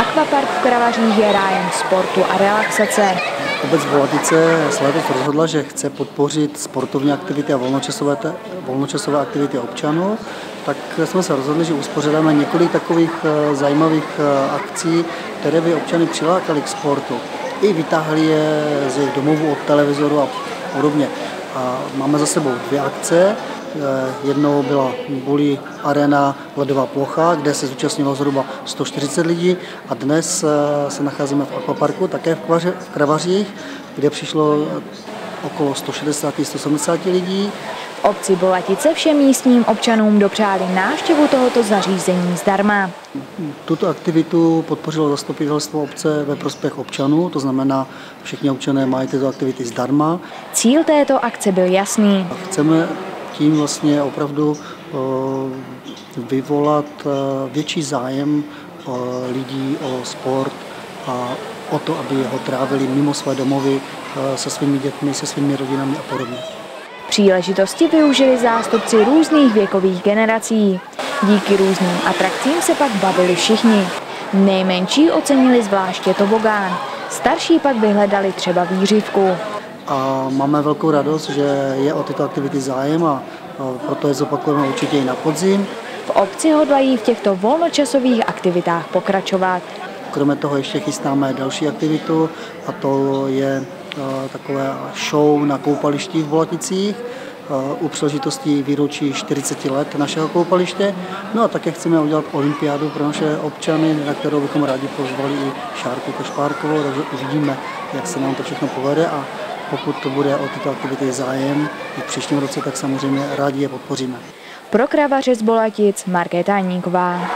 Aquapark v Kravařích je rájem sportu a relaxace. Obec Volatice se letos rozhodla, že chce podpořit sportovní aktivity a volnočasové, volnočasové aktivity občanů, tak jsme se rozhodli, že uspořádáme několik takových eh, zajímavých eh, akcí, které by občany přilákaly k sportu. I vytáhli je z jejich domovů od televizoru a podobně. A máme za sebou dvě akce. Eh, jednou byla Bully Arena ledová plocha, kde se zúčastnilo zhruba 140 lidí a dnes eh, se nacházíme v akvaparku, také v Kravařích, kde přišlo okolo 160-170 lidí. V obci Bolatice všem místním občanům dopřáli návštěvu tohoto zařízení zdarma. Tuto aktivitu podpořilo zastupitelstvo obce ve prospěch občanů, to znamená, všichni občané mají tyto aktivity zdarma. Cíl této akce byl jasný. Chceme tím vlastně opravdu vyvolat větší zájem lidí o sport a o to, aby ho trávili mimo své domovy se svými dětmi, se svými rodinami a podobně. Příležitosti využili zástupci různých věkových generací. Díky různým atrakcím se pak bavili všichni. Nejmenší ocenili zvláště tobogán, starší pak vyhledali třeba výřivku a máme velkou radost, že je o tyto aktivity zájem a proto je zopakujeme určitě i na podzim. V obci hodlají v těchto volnočasových aktivitách pokračovat. Kromě toho ještě chystáme další aktivitu a to je takové show na koupalištích v Volaticích u příležitosti výročí 40 let našeho koupaliště. No a také chceme udělat olympiádu pro naše občany, na kterou bychom rádi pozvali i Šárku Košpárkovou, takže uvidíme, jak se nám to všechno povede a pokud to bude o tyto aktivity zájem i v příštím roce, tak samozřejmě rádi je podpoříme. Pro kravaře z Bolatic Markéta Níková.